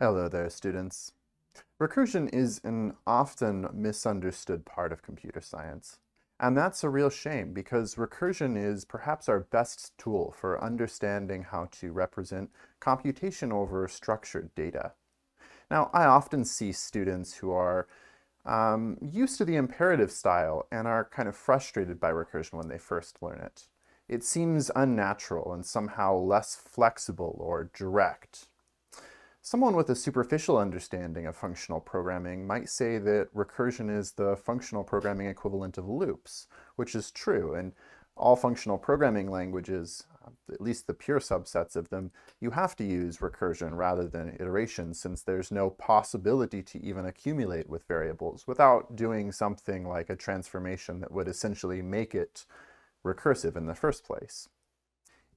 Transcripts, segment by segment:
Hello there, students. Recursion is an often misunderstood part of computer science. And that's a real shame because recursion is perhaps our best tool for understanding how to represent computation over structured data. Now, I often see students who are um, used to the imperative style and are kind of frustrated by recursion when they first learn it. It seems unnatural and somehow less flexible or direct. Someone with a superficial understanding of functional programming might say that recursion is the functional programming equivalent of loops, which is true, and all functional programming languages, at least the pure subsets of them, you have to use recursion rather than iteration since there's no possibility to even accumulate with variables without doing something like a transformation that would essentially make it recursive in the first place.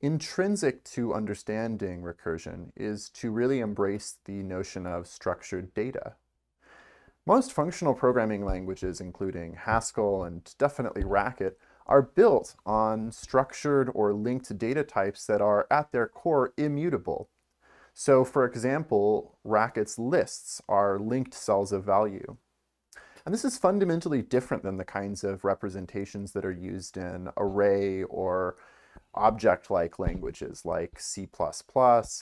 Intrinsic to understanding recursion is to really embrace the notion of structured data. Most functional programming languages, including Haskell and definitely Racket, are built on structured or linked data types that are at their core immutable. So for example, Racket's lists are linked cells of value. And this is fundamentally different than the kinds of representations that are used in array or object-like languages like C++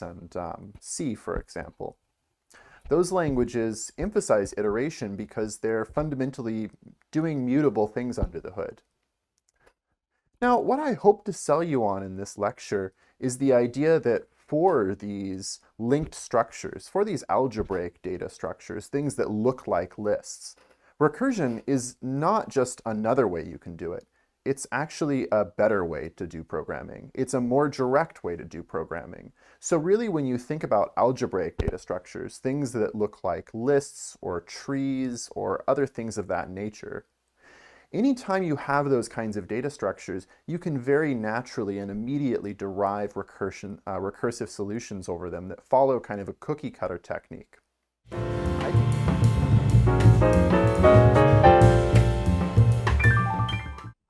and um, C, for example. Those languages emphasize iteration because they're fundamentally doing mutable things under the hood. Now, what I hope to sell you on in this lecture is the idea that for these linked structures, for these algebraic data structures, things that look like lists, recursion is not just another way you can do it. It's actually a better way to do programming. It's a more direct way to do programming. So really when you think about algebraic data structures, things that look like lists or trees or other things of that nature, Anytime you have those kinds of data structures, you can very naturally and immediately derive recursion, uh, recursive solutions over them that follow kind of a cookie cutter technique.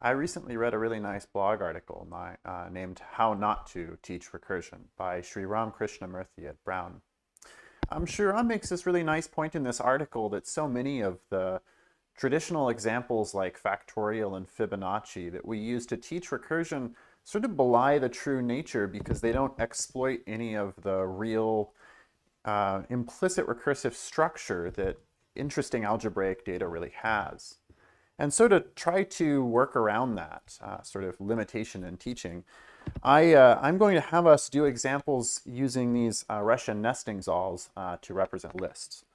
I recently read a really nice blog article my, uh, named How Not to Teach Recursion by Shriram Krishnamurthi at Brown. Um, Shriram makes this really nice point in this article that so many of the Traditional examples like factorial and Fibonacci that we use to teach recursion sort of belie the true nature because they don't exploit any of the real uh, implicit recursive structure that interesting algebraic data really has. And so to try to work around that uh, sort of limitation in teaching, I, uh, I'm going to have us do examples using these uh, Russian nesting dolls uh, to represent lists.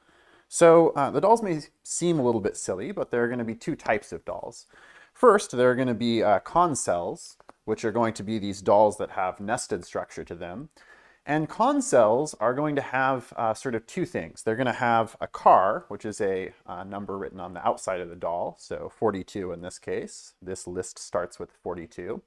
So uh, the dolls may seem a little bit silly, but there are going to be two types of dolls. First, there are going to be uh, cells, which are going to be these dolls that have nested structure to them. And cells are going to have uh, sort of two things. They're going to have a car, which is a uh, number written on the outside of the doll, so 42 in this case. This list starts with 42.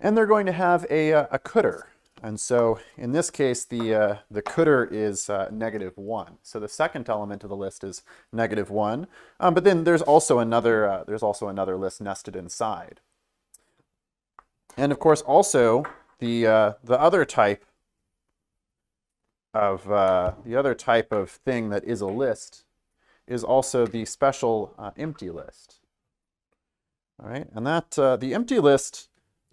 And they're going to have a, uh, a cdr, and so in this case, the, uh, the cdr is uh, negative 1. So the second element of the list is negative 1. Um, but then there's also, another, uh, there's also another list nested inside. And of course, also the, uh, the other type of uh, the other type of thing that is a list is also the special uh, empty list. All right, and that the empty list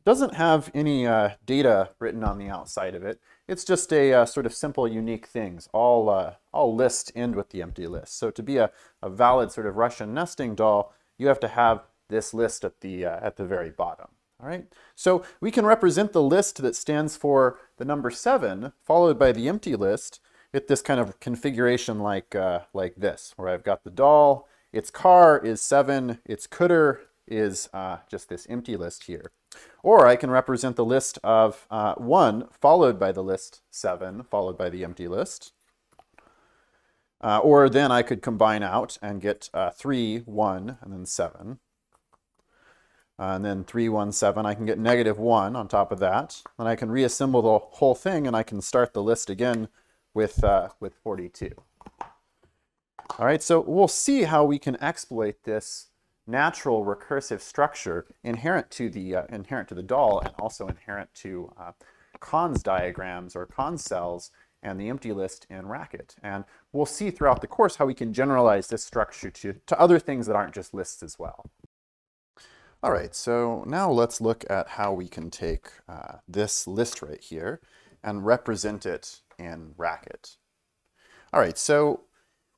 doesn't have any uh, data written on the outside of it. It's just a uh, sort of simple, unique things. All, uh, all lists end with the empty list. So to be a, a valid sort of Russian nesting doll, you have to have this list at the, uh, at the very bottom. All right, so we can represent the list that stands for the number seven, followed by the empty list, with this kind of configuration like, uh, like this, where I've got the doll, its car is seven, its cdr is uh, just this empty list here. Or I can represent the list of uh, 1 followed by the list 7 followed by the empty list. Uh, or then I could combine out and get uh, 3, 1, and then 7. Uh, and then 3, 1, 7. I can get negative 1 on top of that. Then I can reassemble the whole thing and I can start the list again with, uh, with 42. All right, so we'll see how we can exploit this natural recursive structure inherent to the uh, inherent to the doll and also inherent to uh, cons diagrams or cons cells and the empty list in Racket. And we'll see throughout the course how we can generalize this structure to, to other things that aren't just lists as well. All right, so now let's look at how we can take uh, this list right here and represent it in Racket. All right, so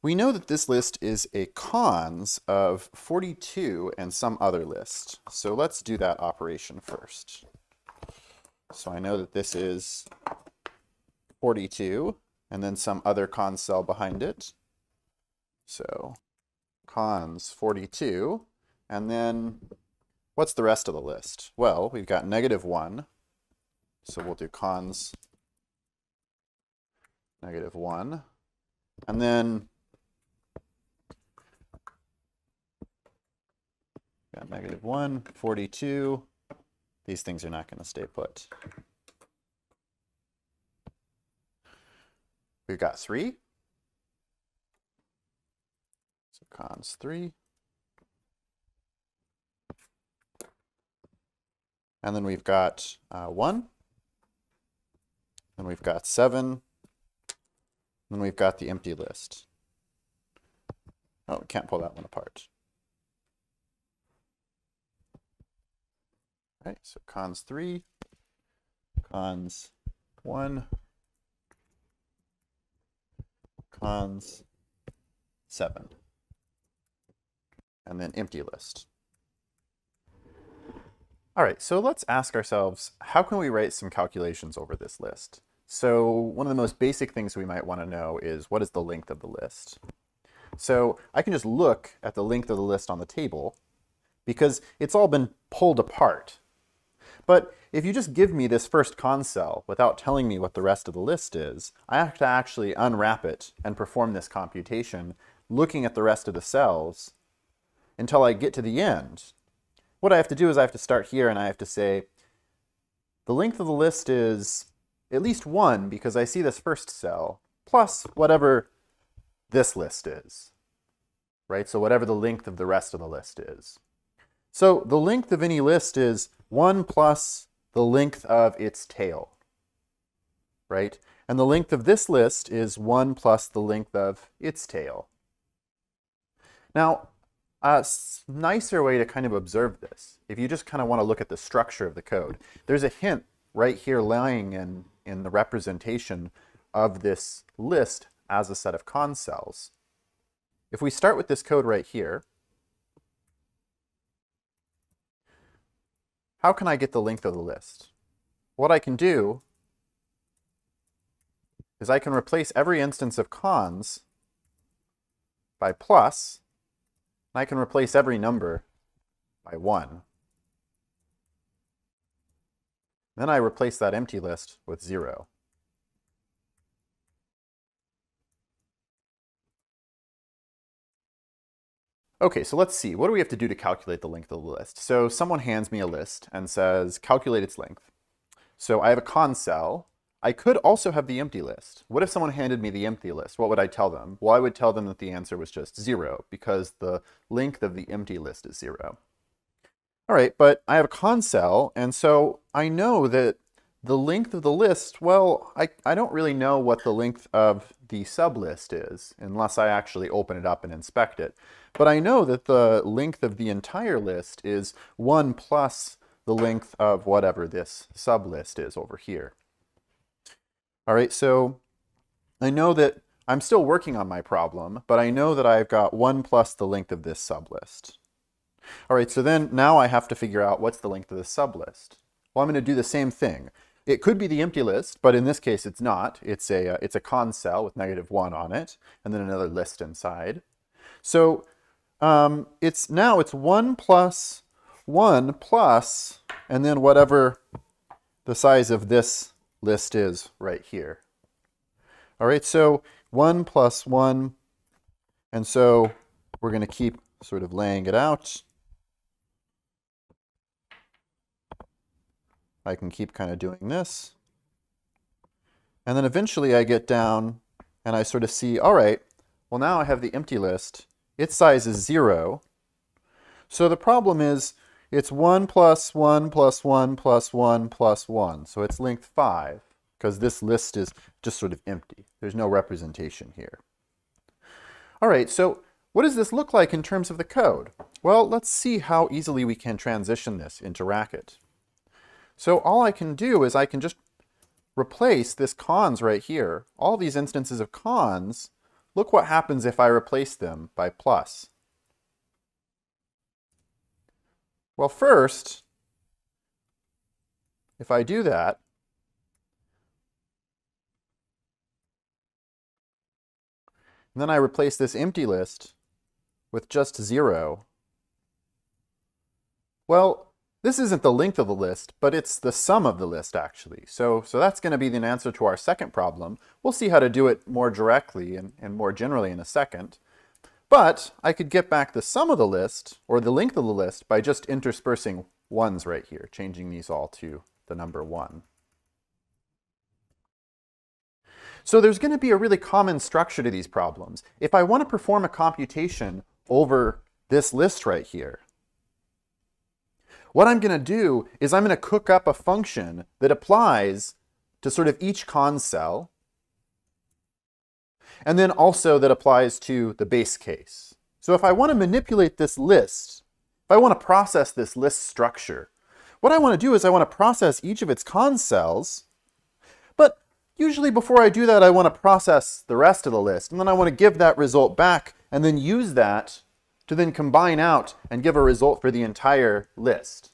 we know that this list is a cons of 42 and some other list. So let's do that operation first. So I know that this is 42 and then some other cons cell behind it. So cons 42 and then what's the rest of the list? Well, we've got negative 1. So we'll do cons negative 1. And then got negative 1, 42. These things are not going to stay put. We've got 3. So cons 3. And then we've got uh, 1. And we've got 7. Then we've got the empty list. Oh, we can't pull that one apart. Okay, so cons 3, cons 1, cons 7, and then empty list. All right, so let's ask ourselves, how can we write some calculations over this list? So one of the most basic things we might want to know is what is the length of the list? So I can just look at the length of the list on the table because it's all been pulled apart. But if you just give me this first cons cell without telling me what the rest of the list is, I have to actually unwrap it and perform this computation looking at the rest of the cells until I get to the end. What I have to do is I have to start here and I have to say the length of the list is at least one because I see this first cell, plus whatever this list is, right? So whatever the length of the rest of the list is. So the length of any list is 1 plus the length of its tail, right? And the length of this list is 1 plus the length of its tail. Now, a nicer way to kind of observe this, if you just kind of want to look at the structure of the code, there's a hint right here lying in in the representation of this list as a set of cons cells. If we start with this code right here, how can I get the length of the list? What I can do is I can replace every instance of cons by plus, I can replace every number by 1. Then I replace that empty list with 0. Okay, so let's see. What do we have to do to calculate the length of the list? So someone hands me a list and says, calculate its length. So I have a cons cell. I could also have the empty list. What if someone handed me the empty list? What would I tell them? Well, I would tell them that the answer was just zero because the length of the empty list is zero. All right, but I have a cons cell, and so I know that the length of the list, well, I, I don't really know what the length of the sublist is unless I actually open it up and inspect it. But I know that the length of the entire list is 1 plus the length of whatever this sublist is over here. All right, so I know that I'm still working on my problem, but I know that I've got 1 plus the length of this sublist. All right, so then now I have to figure out what's the length of the sublist. Well, I'm going to do the same thing. It could be the empty list, but in this case it's not. It's a, uh, it's a cons cell with negative 1 on it, and then another list inside. So um, it's now it's 1 plus 1 plus, and then whatever the size of this list is right here. All right, so 1 plus 1, and so we're going to keep sort of laying it out. I can keep kind of doing this. And then eventually I get down and I sort of see, all right, well now I have the empty list. Its size is 0. So the problem is it's 1 plus 1 plus 1 plus 1 plus 1. So it's length 5. because this list is just sort of empty. There's no representation here. All right, so what does this look like in terms of the code? Well, let's see how easily we can transition this into Racket. So all I can do is I can just replace this cons right here. All these instances of cons, look what happens if I replace them by plus. Well, first, if I do that, and then I replace this empty list with just zero, well, this isn't the length of the list, but it's the sum of the list actually. So, so that's going to be the answer to our second problem. We'll see how to do it more directly and, and more generally in a second. But I could get back the sum of the list, or the length of the list, by just interspersing ones right here, changing these all to the number 1. So there's going to be a really common structure to these problems. If I want to perform a computation over this list right here, what I'm going to do is I'm going to cook up a function that applies to sort of each cons cell, and then also that applies to the base case. So if I want to manipulate this list, if I want to process this list structure, what I want to do is I want to process each of its cons cells, but usually before I do that, I want to process the rest of the list, and then I want to give that result back and then use that to then combine out and give a result for the entire list.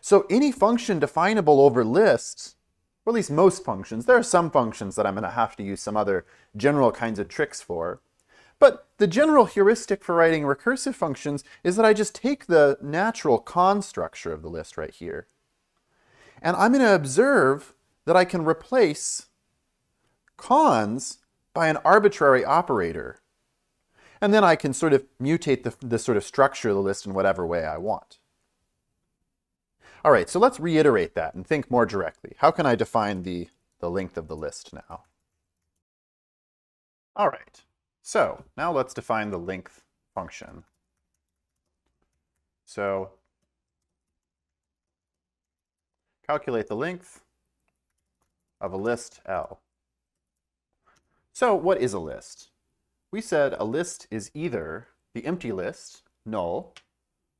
So any function definable over lists or at least most functions. There are some functions that I'm going to have to use some other general kinds of tricks for. But the general heuristic for writing recursive functions is that I just take the natural con structure of the list right here. And I'm going to observe that I can replace cons by an arbitrary operator. And then I can sort of mutate the, the sort of structure of the list in whatever way I want. All right, so let's reiterate that and think more directly. How can I define the, the length of the list now? All right, so now let's define the length function. So calculate the length of a list L. So what is a list? We said a list is either the empty list, null,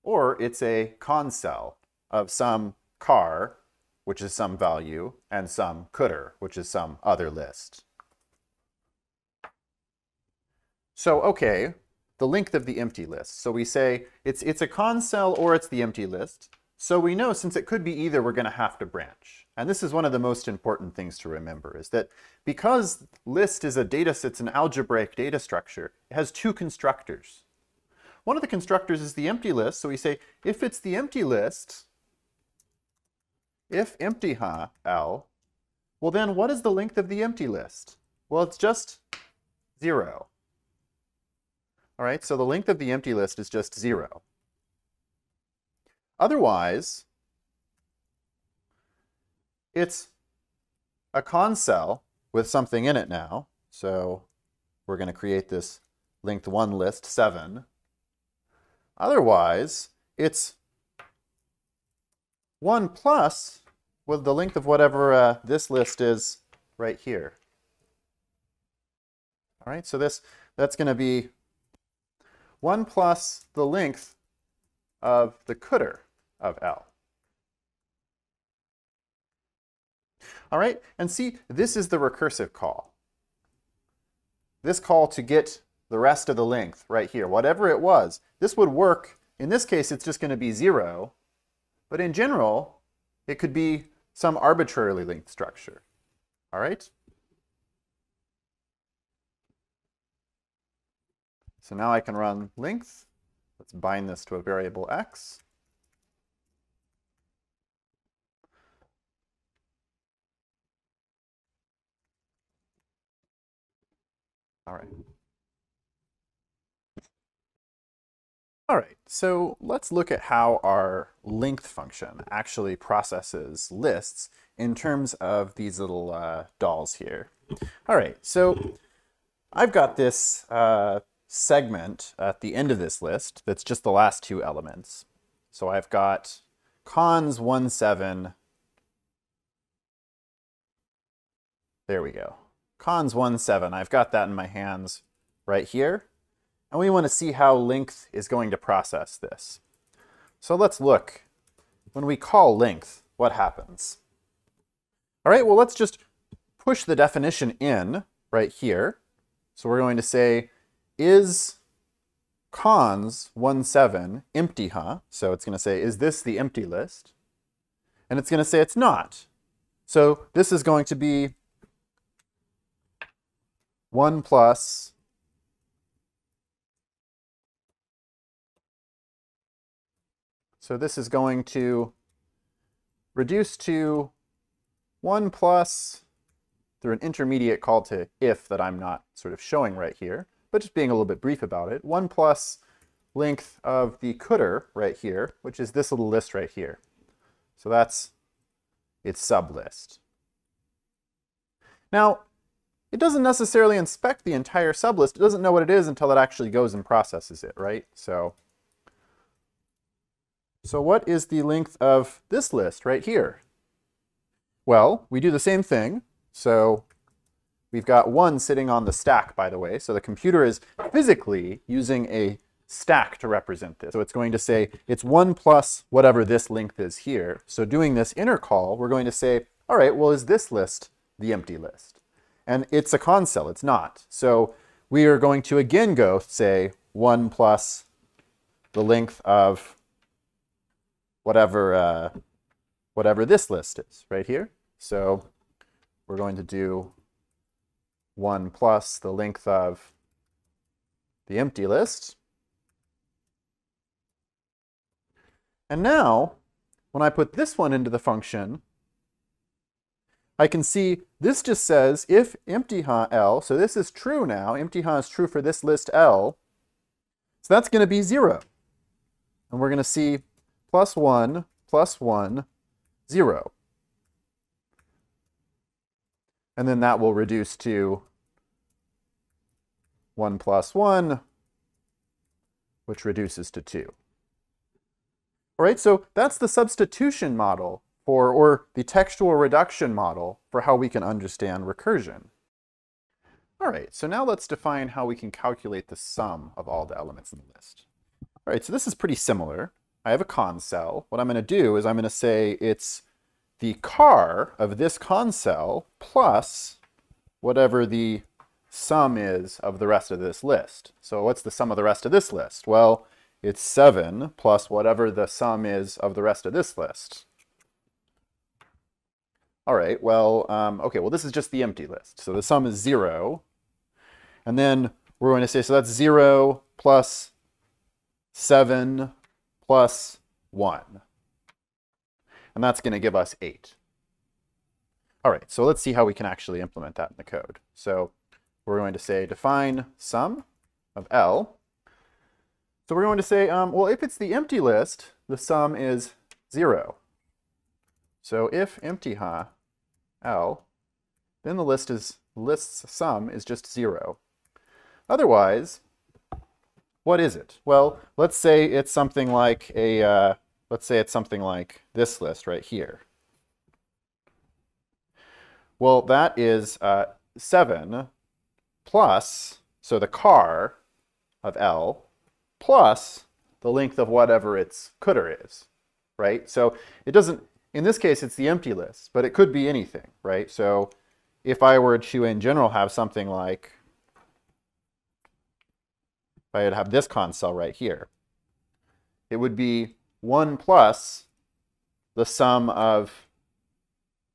or it's a cons cell, of some car, which is some value, and some cdr, which is some other list. So, okay, the length of the empty list. So we say it's, it's a cell or it's the empty list. So we know since it could be either, we're going to have to branch. And this is one of the most important things to remember is that because list is a data, set, it's an algebraic data structure, it has two constructors. One of the constructors is the empty list. So we say if it's the empty list, if empty ha L, well then what is the length of the empty list? Well, it's just zero. All right, so the length of the empty list is just zero. Otherwise, it's a cons cell with something in it now. So we're going to create this length 1 list 7. Otherwise, it's 1 plus with the length of whatever uh, this list is right here. All right, so this that's going to be 1 plus the length of the cdr of L. All right, and see, this is the recursive call. This call to get the rest of the length right here, whatever it was, this would work. In this case, it's just going to be 0, but in general, it could be some arbitrarily linked structure. All right? So now I can run length. Let's bind this to a variable x. All right. All right, so let's look at how our length function actually processes lists in terms of these little uh, dolls here. All right, so I've got this uh, segment at the end of this list that's just the last two elements. So I've got cons 1, 7, There we go. Cons 1, 7. I've got that in my hands right here. And we want to see how length is going to process this. So let's look. When we call length, what happens? All right, well, let's just push the definition in right here. So we're going to say, is cons 1, 7 empty, huh? So it's going to say, is this the empty list? And it's going to say it's not. So this is going to be 1 plus So this is going to reduce to 1 plus through an intermediate call to if that I'm not sort of showing right here, but just being a little bit brief about it. 1 plus length of the cdr right here, which is this little list right here. So that's its sublist. Now, it doesn't necessarily inspect the entire sublist. It doesn't know what it is until it actually goes and processes it, right? So, so what is the length of this list right here? Well, we do the same thing. So we've got one sitting on the stack, by the way. So the computer is physically using a stack to represent this. So it's going to say it's 1 plus whatever this length is here. So doing this inner call, we're going to say, all right, well, is this list the empty list? And it's a con cell, it's not. So we are going to again go say 1 plus the length of whatever, uh, whatever this list is right here. So we're going to do 1 plus the length of the empty list. And now, when I put this one into the function, I can see this just says if empty ha L, so this is true now, empty ha is true for this list L, so that's going to be 0. And we're going to see plus 1, plus 1, 0. And then that will reduce to 1 plus 1, which reduces to 2. All right, so that's the substitution model for, or the textual reduction model for how we can understand recursion. All right, so now let's define how we can calculate the sum of all the elements in the list. All right, so this is pretty similar. I have a con cell. What I'm going to do is I'm going to say it's the car of this con cell plus whatever the sum is of the rest of this list. So what's the sum of the rest of this list? Well, it's 7 plus whatever the sum is of the rest of this list. All right, well, um, okay, well, this is just the empty list. So the sum is 0. And then we're going to say, so that's 0 plus 7 plus 1. And that's going to give us 8. All right, so let's see how we can actually implement that in the code. So we're going to say define sum of L so we're going to say, um, well, if it's the empty list, the sum is 0. So if empty ha L, then the list is list's sum is just 0. Otherwise, what is it? Well, let's say it's something like a, uh, let's say it's something like this list right here. Well, that is uh, 7 plus, so the car of L plus the length of whatever its cdr is, right? So it doesn't, in this case, it's the empty list, but it could be anything, right? So if I were to, in general, have something like, I would have this con cell right here, it would be 1 plus the sum of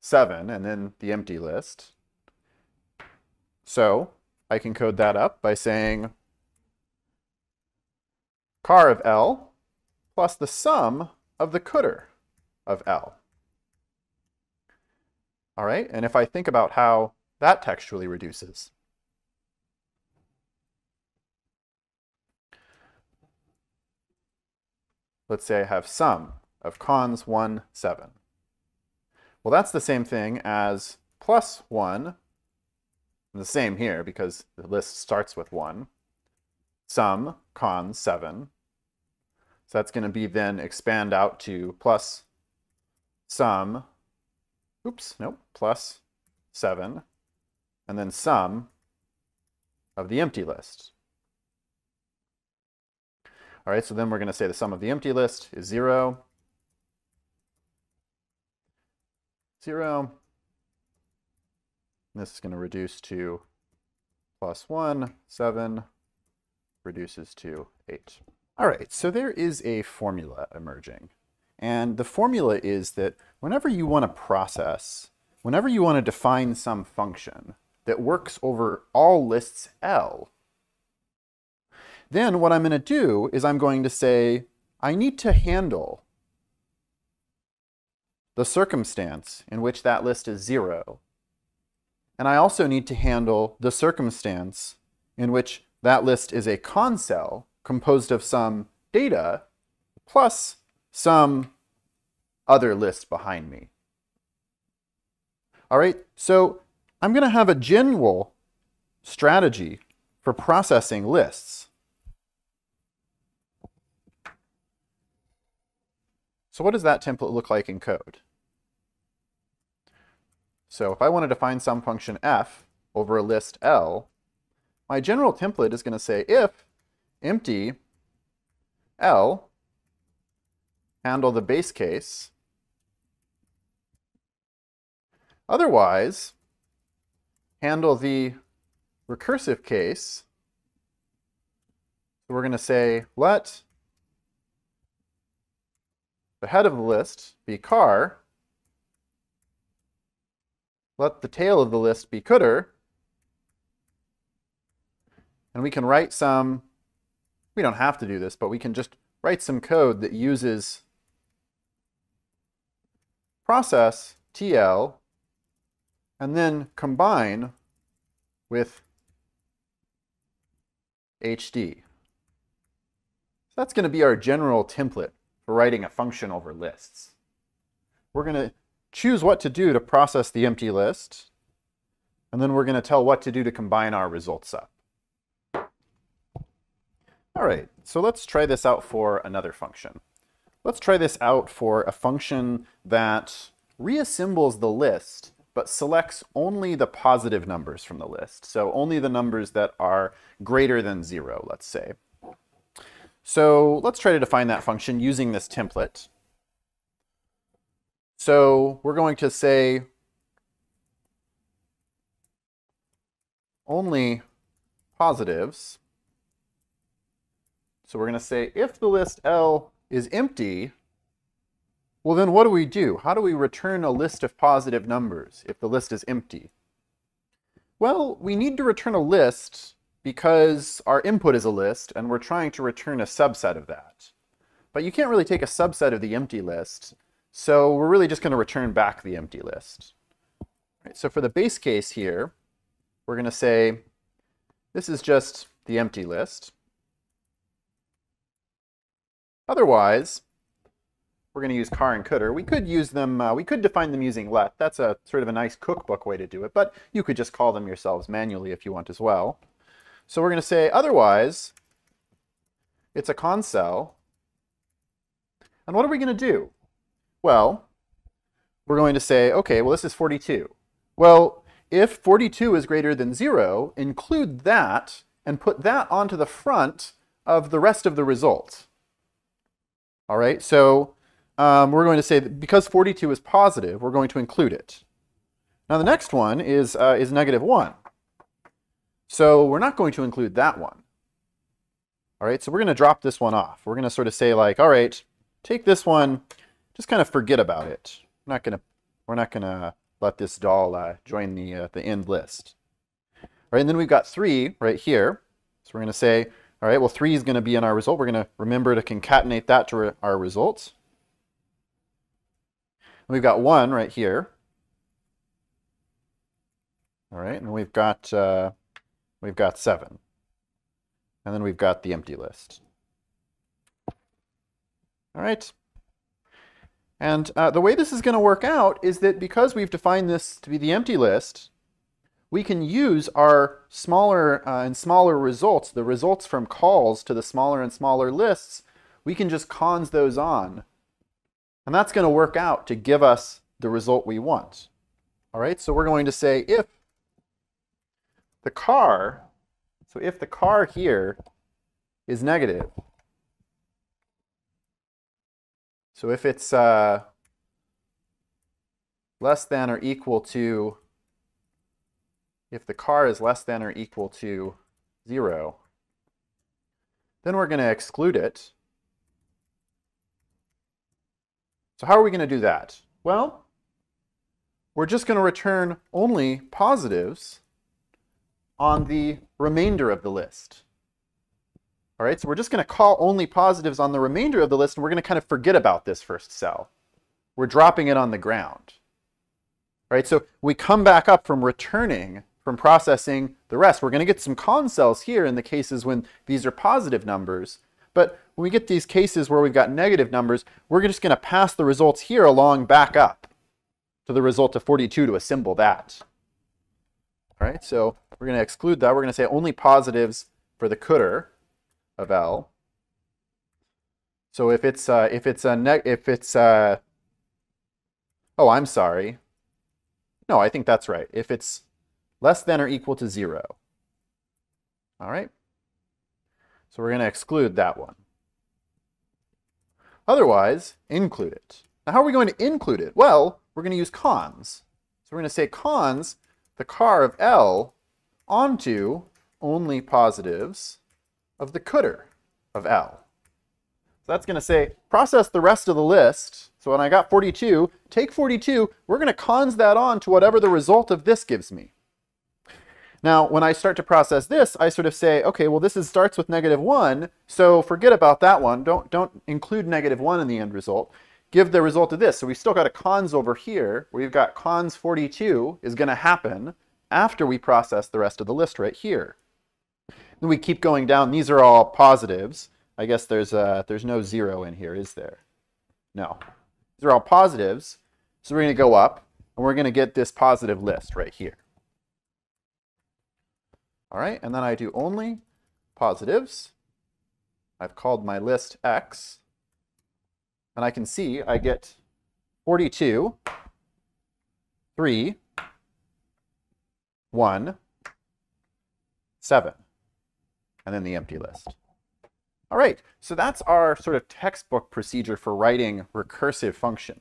7 and then the empty list. So I can code that up by saying car of L plus the sum of the cdr of L. All right, and if I think about how that textually reduces, let's say I have sum of cons 1, 7. Well, that's the same thing as plus 1, the same here because the list starts with 1, sum cons 7, so that's going to be then expand out to plus sum, oops, nope, plus 7 and then sum of the empty list. All right, so then we're going to say the sum of the empty list is 0, 0. And this is going to reduce to plus 1, 7, reduces to 8. All right, so there is a formula emerging. And the formula is that whenever you want to process, whenever you want to define some function that works over all lists L, then what I'm going to do is I'm going to say, I need to handle the circumstance in which that list is zero. And I also need to handle the circumstance in which that list is a concell composed of some data plus some other list behind me. All right, so I'm going to have a general strategy for processing lists. So what does that template look like in code? So if I want to define some function f over a list L, my general template is going to say if empty L handle the base case. Otherwise, handle the recursive case. So we're going to say let the head of the list be car, let the tail of the list be cdr, and we can write some, we don't have to do this, but we can just write some code that uses process TL and then combine with HD. So that's going to be our general template for writing a function over lists. We're going to choose what to do to process the empty list, and then we're going to tell what to do to combine our results up. All right, so let's try this out for another function. Let's try this out for a function that reassembles the list, but selects only the positive numbers from the list. So only the numbers that are greater than zero, let's say. So let's try to define that function using this template. So we're going to say only positives. So we're going to say if the list L is empty, well then what do we do? How do we return a list of positive numbers if the list is empty? Well, we need to return a list because our input is a list and we're trying to return a subset of that. But you can't really take a subset of the empty list, so we're really just going to return back the empty list. Right, so for the base case here, we're going to say this is just the empty list. Otherwise, we're going to use car and cdr. We could use them, uh, we could define them using let. That's a sort of a nice cookbook way to do it, but you could just call them yourselves manually if you want as well. So we're going to say otherwise, it's a concell. And what are we going to do? Well, we're going to say, okay, well, this is 42. Well, if 42 is greater than 0, include that and put that onto the front of the rest of the result. All right, so um, we're going to say that because 42 is positive, we're going to include it. Now the next one is, uh, is negative 1. So we're not going to include that one. All right, so we're going to drop this one off. We're going to sort of say like, all right, take this one, just kind of forget about it. We're not going to, we're not going to let this doll uh, join the, uh, the end list. All right, and then we've got three right here. So we're going to say, all right, well, three is going to be in our result. We're going to remember to concatenate that to re our results. And we've got one right here. All right, and we've got uh, we've got seven. And then we've got the empty list. All right. And uh, the way this is going to work out is that because we've defined this to be the empty list, we can use our smaller uh, and smaller results, the results from calls to the smaller and smaller lists, we can just cons those on. And that's going to work out to give us the result we want. All right, so we're going to say if the car, so if the car here is negative, so if it's uh, less than or equal to, if the car is less than or equal to 0, then we're going to exclude it. So how are we going to do that? Well, we're just going to return only positives on the remainder of the list. All right, so we're just going to call only positives on the remainder of the list, and we're going to kind of forget about this first cell. We're dropping it on the ground. All right, so we come back up from returning, from processing the rest. We're going to get some con cells here in the cases when these are positive numbers. But when we get these cases where we've got negative numbers, we're just going to pass the results here along back up to the result of 42 to assemble that. All right, so we're going to exclude that. We're going to say only positives for the cdr of L. So if it's uh, if it's a neg if it's uh, oh I'm sorry, no I think that's right. If it's less than or equal to zero. All right. So we're going to exclude that one. Otherwise, include it. Now, how are we going to include it? Well, we're going to use cons. So we're going to say cons the car of L onto only positives of the cdr of L. So that's going to say process the rest of the list. So when I got 42, take 42, we're going to cons that on to whatever the result of this gives me. Now, when I start to process this, I sort of say, okay, well, this is, starts with negative 1, so forget about that one. Don't, don't include negative 1 in the end result. Give the result of this. So we've still got a cons over here. We've got cons 42 is going to happen after we process the rest of the list right here. Then we keep going down. These are all positives. I guess there's, uh, there's no 0 in here, is there? No. These are all positives. So we're going to go up, and we're going to get this positive list right here. All right, and then I do only positives. I've called my list X. And I can see I get 42, 3, 1, 7, and then the empty list. All right, so that's our sort of textbook procedure for writing recursive functions.